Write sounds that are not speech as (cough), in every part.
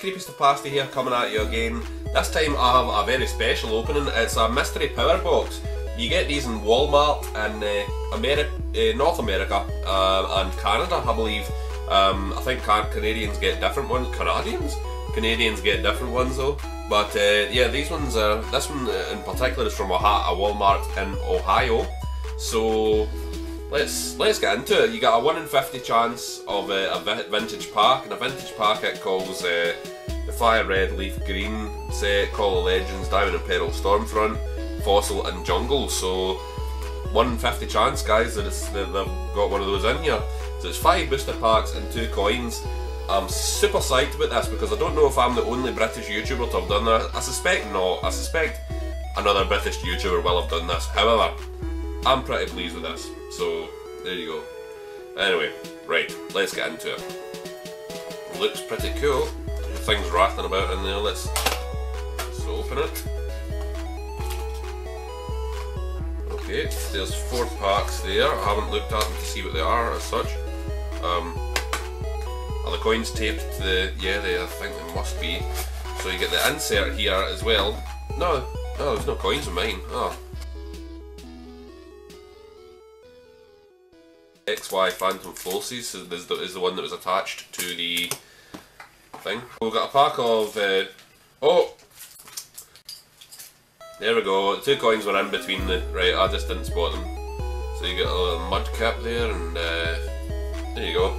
Creepy Pasty here coming at you again. This time I have a very special opening. It's a mystery power box. You get these in Walmart in uh, America, uh, North America uh, and Canada, I believe. Um, I think Can Canadians get different ones. Canadians? Canadians get different ones though. But uh, yeah, these ones are. This one in particular is from a Walmart in Ohio. So let's let's get into it. You got a one in fifty chance of a, a vintage pack, and a vintage pack it calls uh, the Fire Red, Leaf Green set, Call of Legends, Diamond and Pearl, Stormfront, Fossil, and Jungle. So one in fifty chance, guys, that, that they've got one of those in here. So it's five booster packs and two coins. I'm super psyched about this because I don't know if I'm the only British YouTuber to have done that. I suspect not. I suspect another British YouTuber will have done this. However, I'm pretty pleased with this. So there you go. Anyway, right, let's get into it. Looks pretty cool. Things rattling about in there. Let's, let's open it. Okay, there's four packs there. I haven't looked at them to see what they are as such. Um, are the coins taped to the... Yeah, they, I think they must be. So you get the insert here as well. No, no, there's no coins in mine. Oh. XY Phantom Forces is the, is the one that was attached to the thing. We've got a pack of... Uh, oh! There we go, two coins were in between the... Right, I just didn't spot them. So you get a little mud cap there and uh, there you go.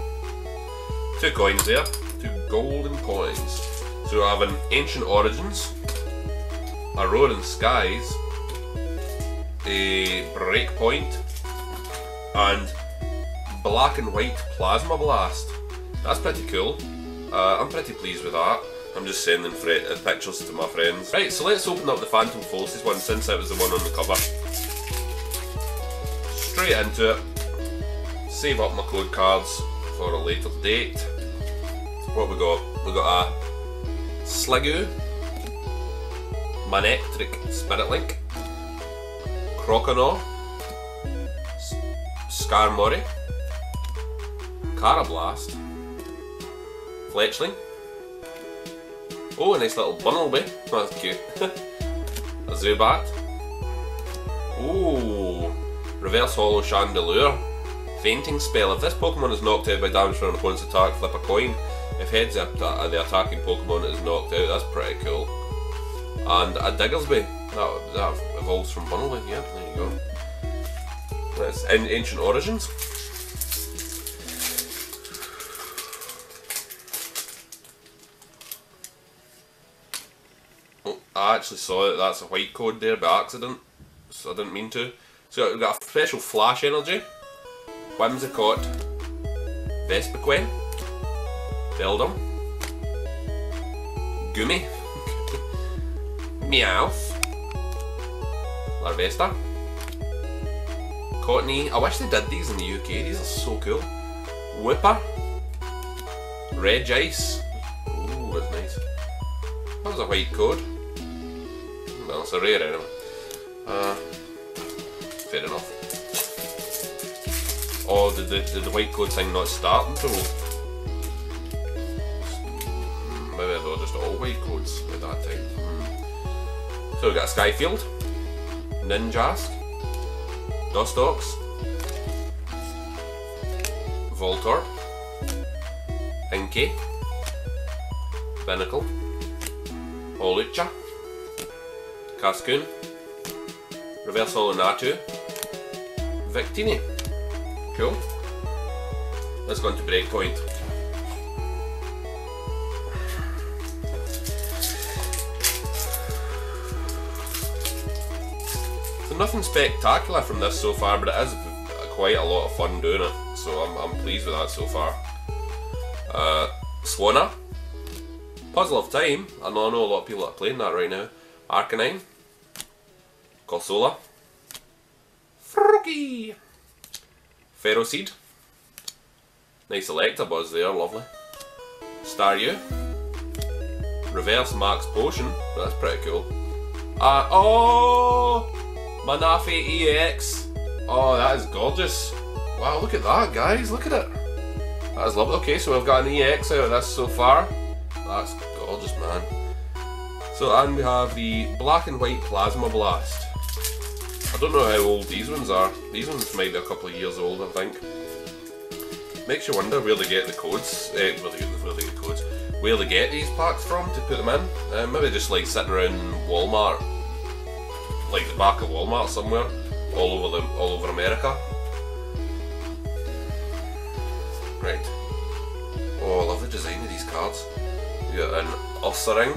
Two coins there, two golden coins. So we have an Ancient Origins, a Roaring Skies, a Breakpoint, and black and white plasma blast. That's pretty cool. Uh, I'm pretty pleased with that. I'm just sending uh, pictures to my friends. Right, so let's open up the Phantom Forces one since it was the one on the cover. Straight into it. Save up my code cards for a later date. What we got? We got a Sliggoo, Manectric Spirit Link, Croconaw, Skarmory, Karrablast, Fletchling. Oh, a nice little Bunnelby. That's cute. (laughs) a Zubat. Oh, Reverse Holo Chandelure. Fainting Spell. If this Pokemon is knocked out by damage from an opponent's attack, flip a coin. If heads up the attacking Pokemon is knocked out, that's pretty cool. And a Diggersby. That, that evolves from Bunnelby. Yeah, there you go. That's in Ancient Origins. I actually saw that that's a white code there by accident, so I didn't mean to. So we've got a special flash energy, Whimsicott, Vespiquen, Beldum, Goomy, (laughs) Meowth, Larvesta, Cottonee. I wish they did these in the UK, these are so cool. Whipper, Regice. Ooh, that's nice. That was a white code. It's a rare anyway. Uh, fair enough. Oh, did the, did the white code thing not start until... Maybe they were just all white codes at that time. Hmm. So we've got Skyfield, Ninjask, Dustox, Voltorb, Inkay, Binacle, Hawlucha, Cascoon, Reverse Holo Natu, Victini. Cool. Let's go into Breakpoint. So nothing spectacular from this so far, but it is quite a lot of fun doing it. So I'm, I'm pleased with that so far. Uh, Swanna. Puzzle of Time. I know, I know a lot of people are playing that right now. Arcanine. Corsola. Froakie. Ferroseed. Nice Electabuzz there, lovely. Staryu. Reverse Max Potion, that's pretty cool. Uh, oh! Manaphy EX. Oh, that is gorgeous. Wow, look at that, guys. Look at it. That is lovely. Okay, so we've got an EX out of this so far. That's gorgeous, man. So, and we have the black and white Plasma Blast. I don't know how old these ones are. These ones might be a couple of years old, I think. Makes you wonder where they get the codes, eh, where, they get, where they get codes, where they get these packs from to put them in. Uh, maybe just like sitting around Walmart, like the back of Walmart somewhere, all over the, all over America. Right. Oh, I love the design of these cards. You got an Ursaring,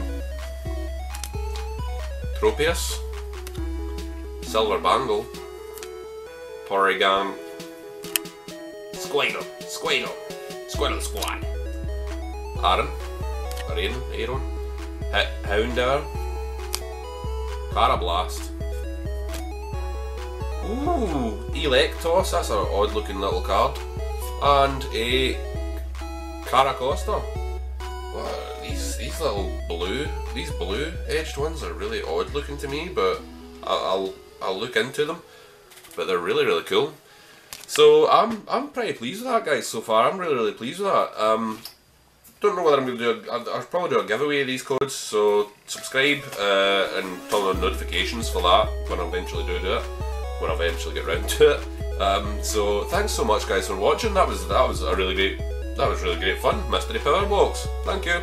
Tropius, Silver Bangle, Porygon, Squirtle, Squirtle, Squirtle Squad, Aron, Aron, Aron, Houndour, Karrablast, Ooh, Electos, that's an odd looking little card, and a Carracosta. These these little blue, these blue edged ones are really odd looking to me, but I'll, I'll look into them. But they're really really cool. So I'm I'm pretty pleased with that, guys. So far, I'm really really pleased with that. Um, don't know whether I'm going to do. A, I'll, I'll probably do a giveaway of these codes. So subscribe uh, and turn on notifications for that when I eventually do do it. When I eventually get round (laughs) to it. Um, so thanks so much, guys, for watching. That was that was a really great. That was really great fun. Mystery Power Box. Thank you.